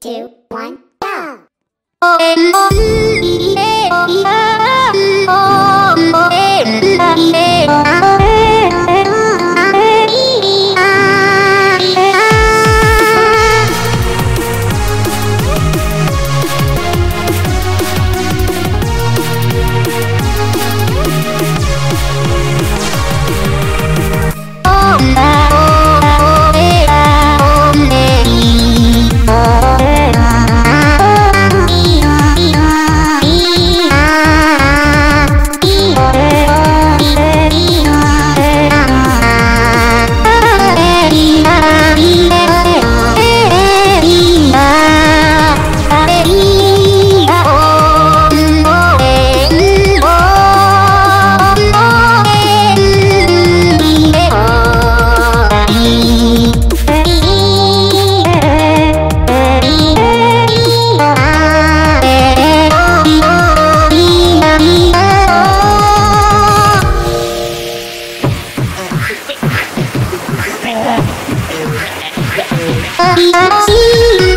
two, Oh, oh,